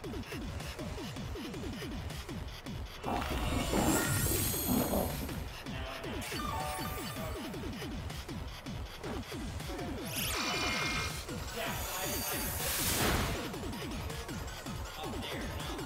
Oh, there.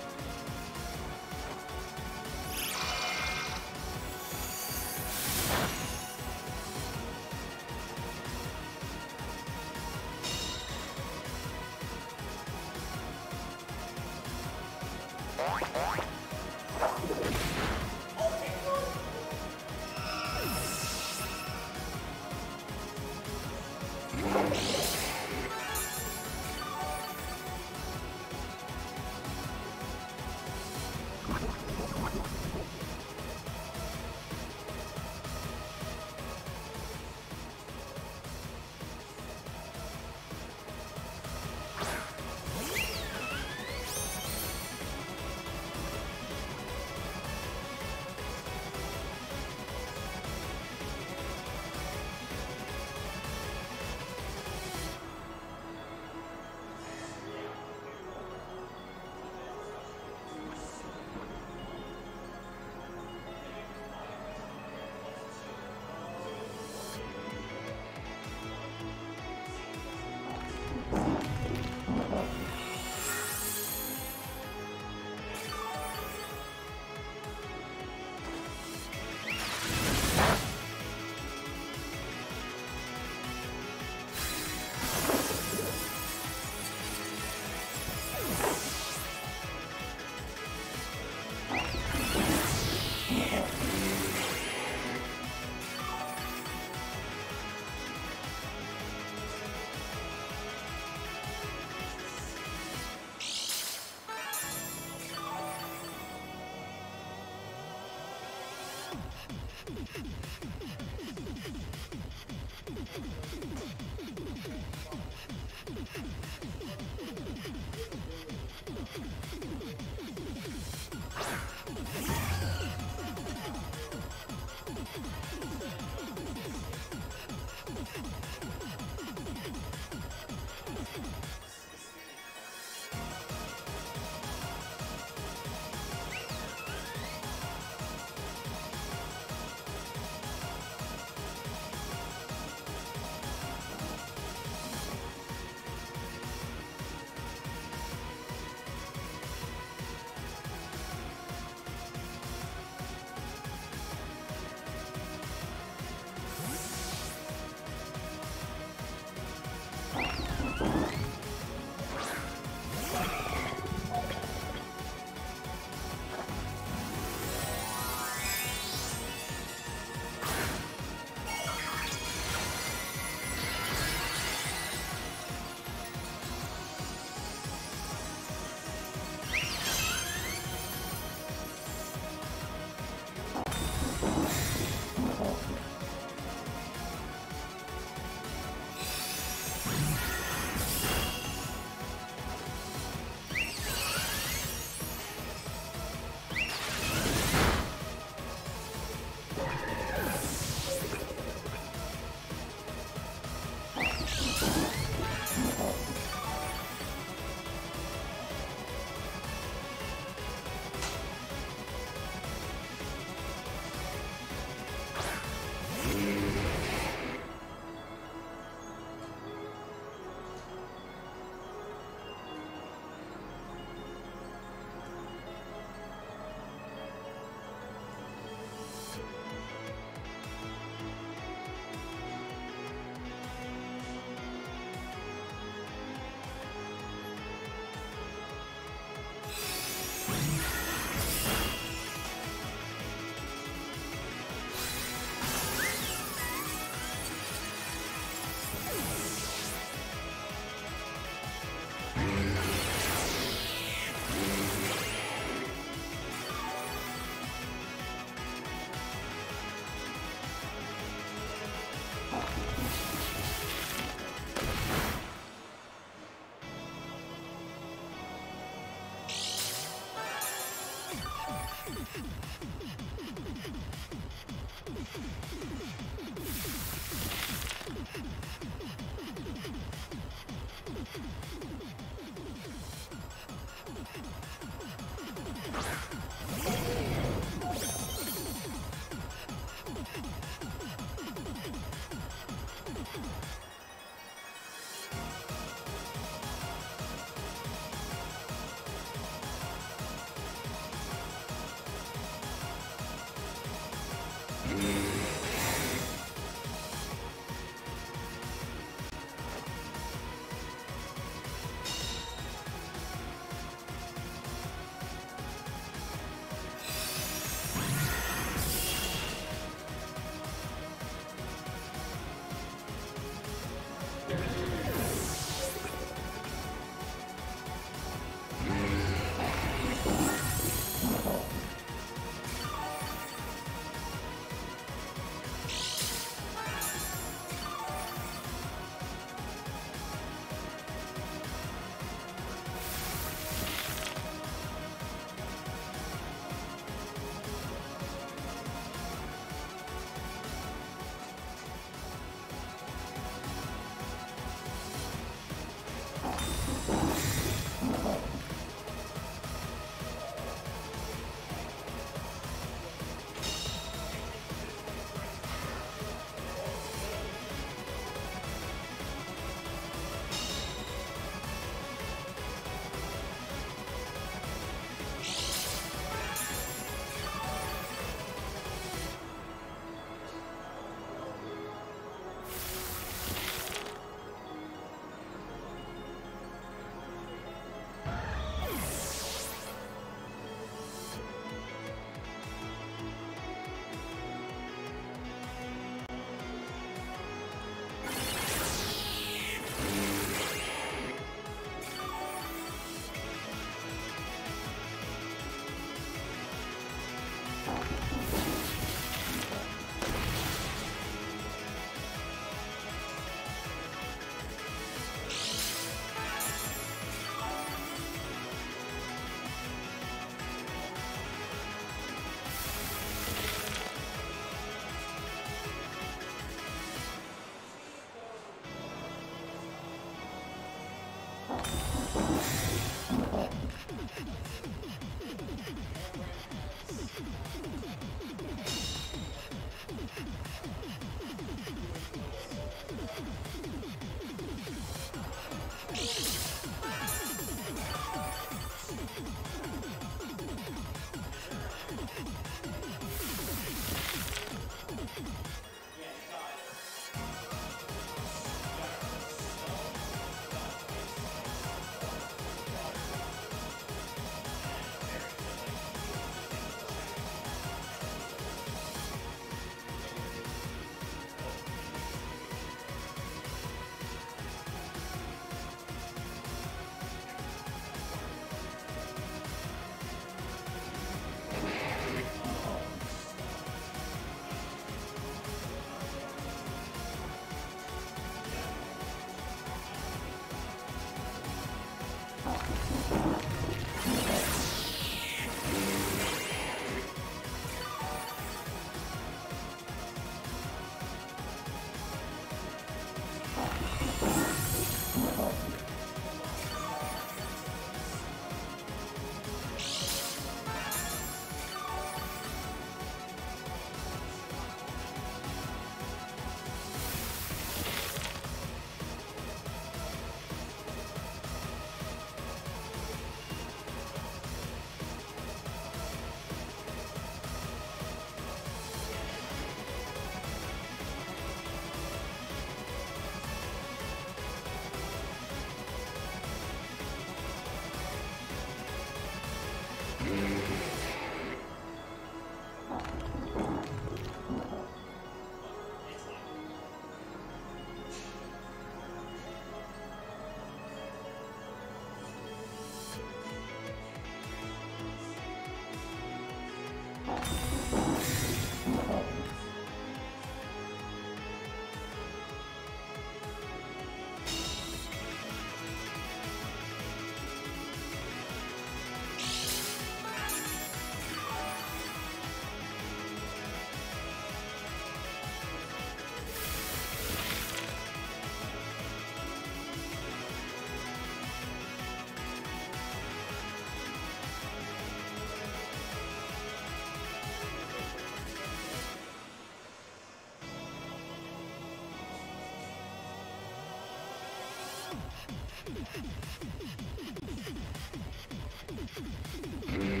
Mm-hmm.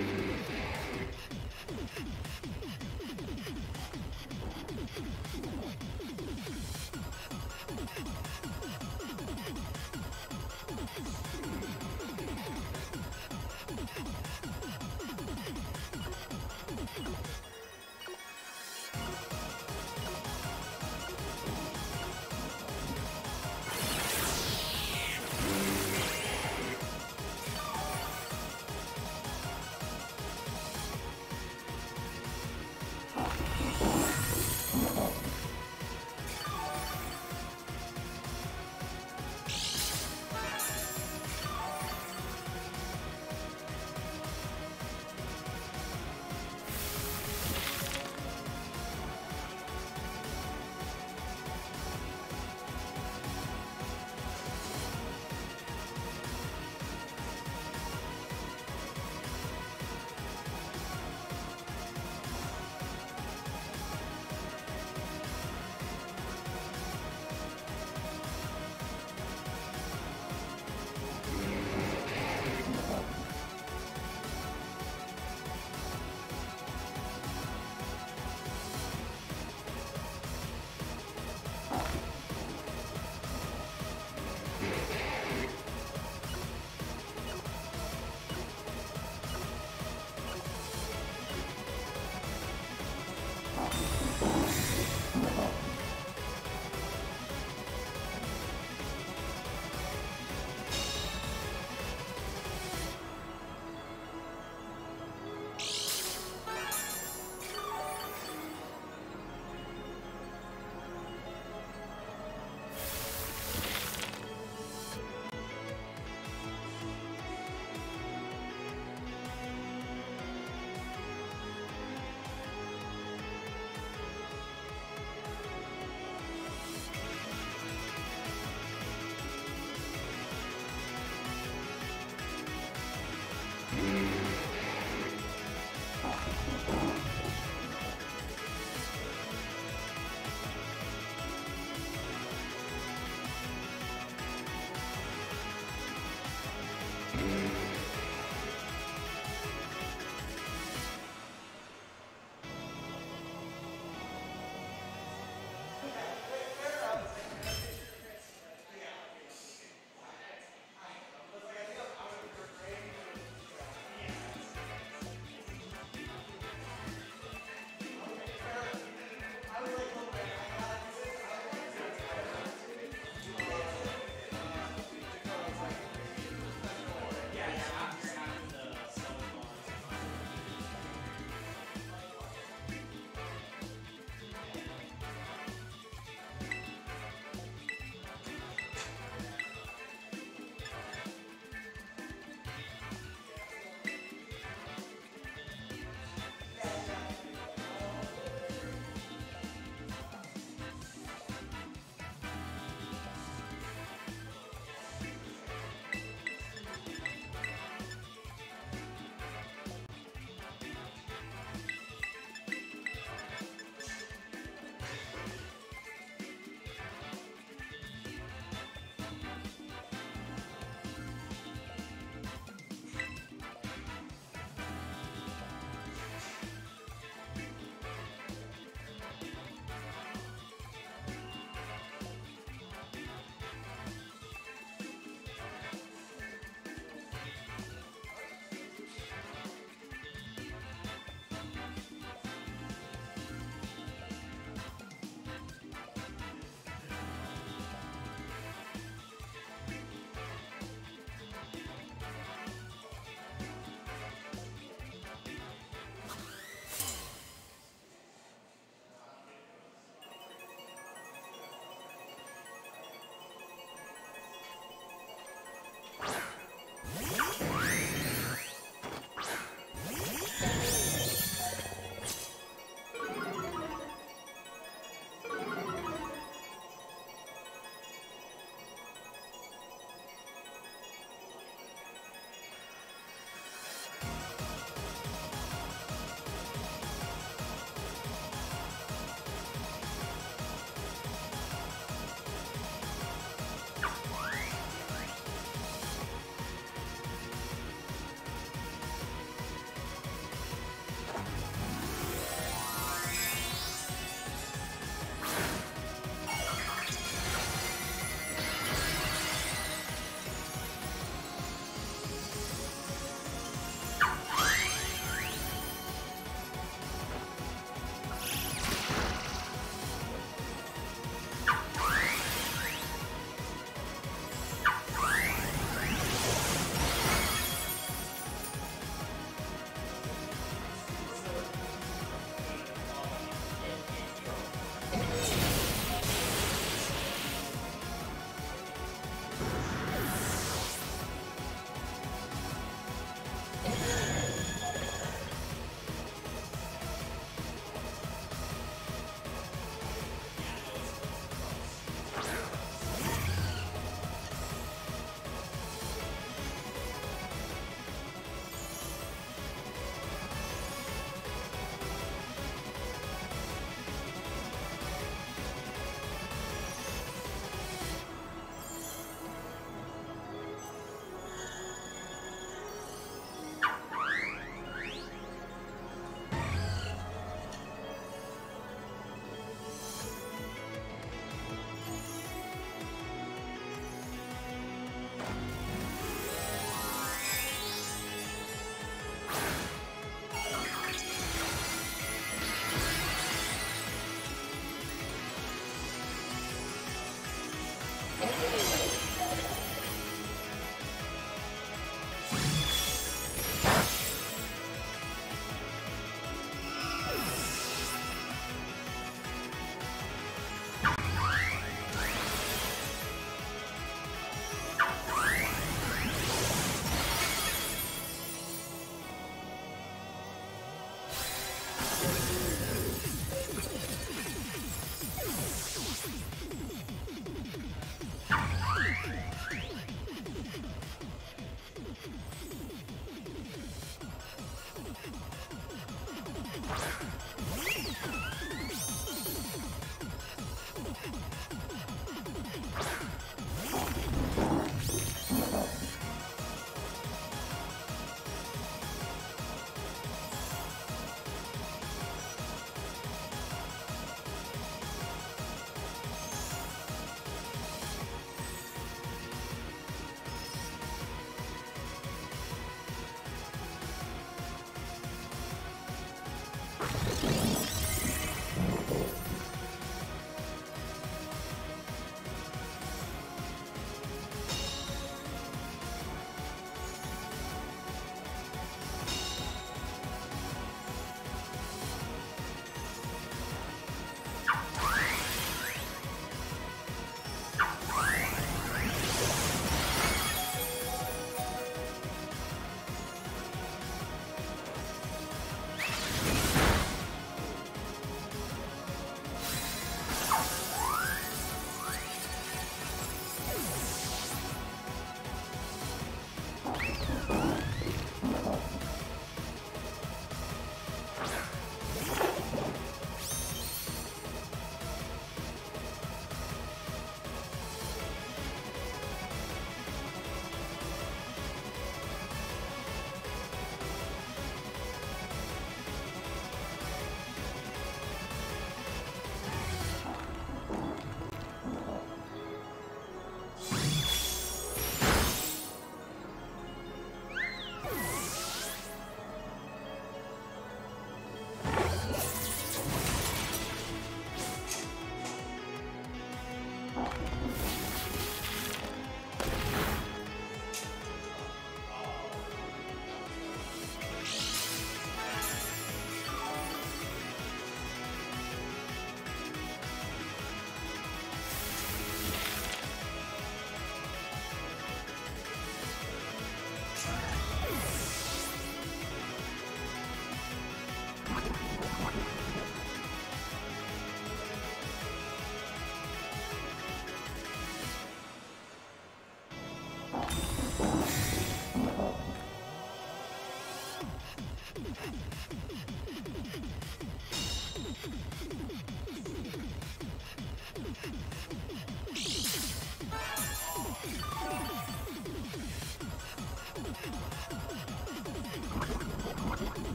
Thank